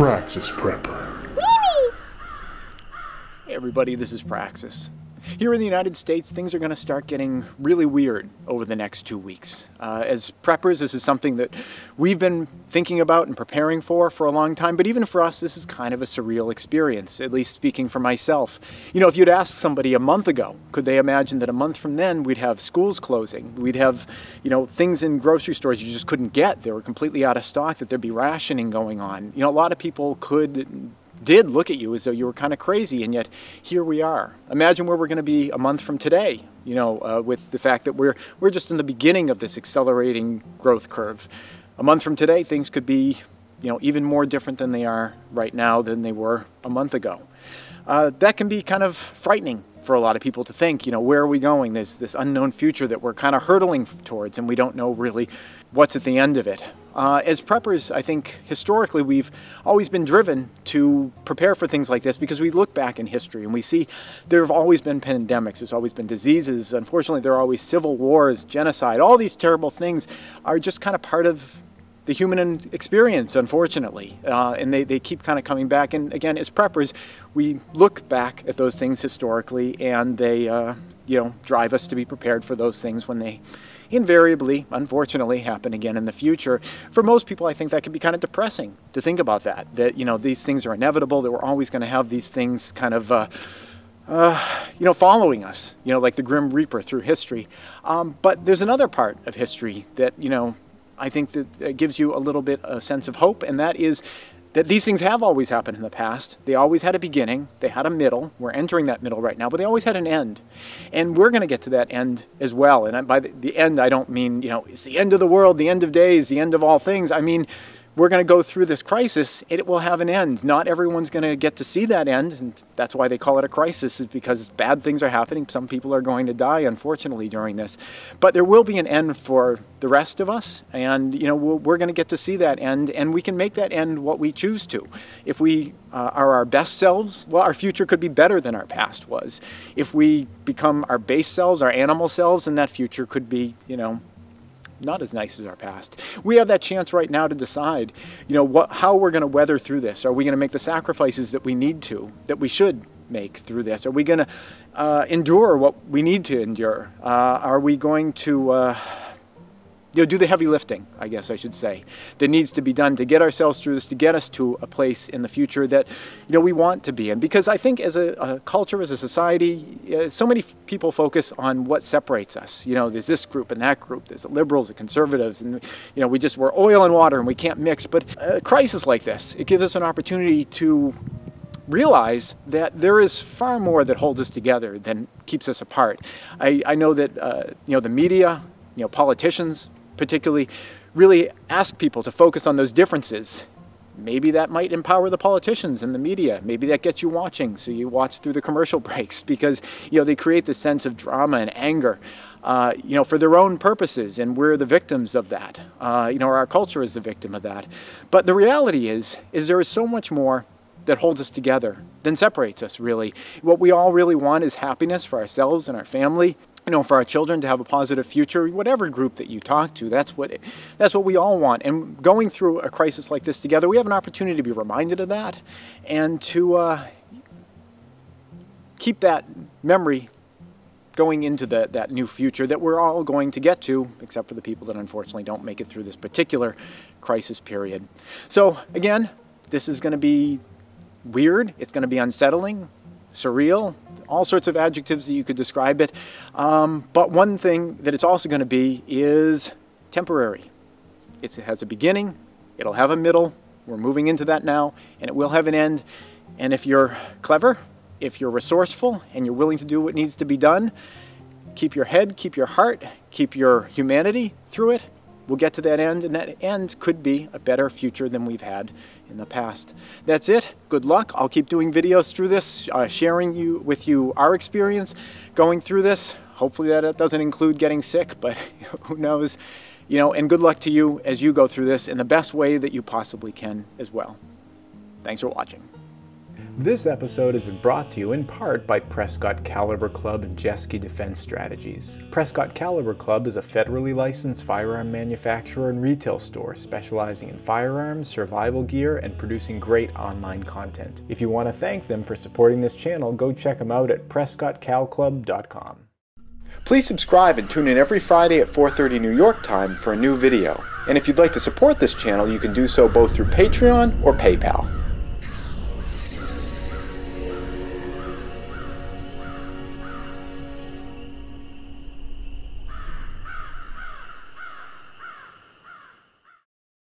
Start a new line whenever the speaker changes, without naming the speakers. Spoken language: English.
Praxis Prepper.
Hey everybody, this is Praxis. Here in the United States, things are going to start getting really weird over the next two weeks. Uh, as preppers, this is something that we've been thinking about and preparing for for a long time, but even for us, this is kind of a surreal experience, at least speaking for myself. You know, if you'd asked somebody a month ago, could they imagine that a month from then we'd have schools closing, we'd have, you know, things in grocery stores you just couldn't get, they were completely out of stock, that there'd be rationing going on. You know, a lot of people could did look at you as though you were kind of crazy, and yet here we are. Imagine where we're going to be a month from today, you know, uh, with the fact that we're, we're just in the beginning of this accelerating growth curve. A month from today, things could be, you know, even more different than they are right now than they were a month ago. Uh, that can be kind of frightening for a lot of people to think, you know, where are we going? There's this unknown future that we're kind of hurtling towards and we don't know really what's at the end of it. Uh, as preppers, I think historically we've always been driven to prepare for things like this because we look back in history and we see there have always been pandemics, there's always been diseases, unfortunately there are always civil wars, genocide, all these terrible things are just kind of part of the human experience, unfortunately. Uh, and they, they keep kind of coming back. And again, as preppers, we look back at those things historically and they, uh, you know, drive us to be prepared for those things when they invariably, unfortunately, happen again in the future. For most people, I think that can be kind of depressing to think about that, that, you know, these things are inevitable, that we're always going to have these things kind of, uh, uh, you know, following us, you know, like the Grim Reaper through history. Um, but there's another part of history that, you know, I think that gives you a little bit a sense of hope, and that is that these things have always happened in the past. They always had a beginning, they had a middle. We're entering that middle right now, but they always had an end. And we're going to get to that end as well. And by the end, I don't mean, you know, it's the end of the world, the end of days, the end of all things. I mean, we're going to go through this crisis, it will have an end. Not everyone's going to get to see that end, and that's why they call it a crisis, is because bad things are happening. Some people are going to die, unfortunately, during this. But there will be an end for the rest of us, and you know we are going to get to see that end, and we can make that end what we choose to. If we uh, are our best selves, well, our future could be better than our past was. If we become our base selves, our animal selves, then that future could be, you know, not as nice as our past. We have that chance right now to decide, you know, what, how we're going to weather through this. Are we going to make the sacrifices that we need to, that we should make through this? Are we going to uh, endure what we need to endure? Uh, are we going to uh, you know, do the heavy lifting, I guess I should say, that needs to be done to get ourselves through this, to get us to a place in the future that, you know, we want to be in. Because I think as a, a culture, as a society, uh, so many people focus on what separates us. You know, there's this group and that group, there's the liberals, the conservatives, and, you know, we just, we're oil and water and we can't mix. But a crisis like this, it gives us an opportunity to realize that there is far more that holds us together than keeps us apart. I, I know that, uh, you know, the media, you know, politicians, particularly really ask people to focus on those differences. Maybe that might empower the politicians and the media. Maybe that gets you watching, so you watch through the commercial breaks because you know they create this sense of drama and anger, uh, you know, for their own purposes, and we're the victims of that. Uh, you know, our culture is the victim of that. But the reality is, is there is so much more that holds us together than separates us. Really, what we all really want is happiness for ourselves and our family you know, for our children to have a positive future, whatever group that you talk to, that's what, it, that's what we all want. And going through a crisis like this together, we have an opportunity to be reminded of that and to uh, keep that memory going into the, that new future that we're all going to get to, except for the people that unfortunately don't make it through this particular crisis period. So again, this is going to be weird. It's going to be unsettling, surreal, all sorts of adjectives that you could describe it. Um, but one thing that it's also going to be is temporary. It's, it has a beginning, it'll have a middle, we're moving into that now, and it will have an end. And if you're clever, if you're resourceful, and you're willing to do what needs to be done, keep your head, keep your heart, keep your humanity through it, we'll get to that end, and that end could be a better future than we've had in the past. That's it. Good luck. I'll keep doing videos through this, uh, sharing you with you our experience going through this. Hopefully that doesn't include getting sick, but who knows. You know, and good luck to you as you go through this in the best way that you possibly can as well. Thanks for watching. This episode has been brought to you in part by Prescott Caliber Club and Jeske Defense Strategies. Prescott Caliber Club is a federally licensed firearm manufacturer and retail store specializing in firearms, survival gear, and producing great online content. If you want to thank them for supporting this channel, go check them out at prescottcalclub.com. Please subscribe and tune in every Friday at 4.30 New York time for a new video. And if you'd like to support this channel, you can do so both through Patreon or PayPal.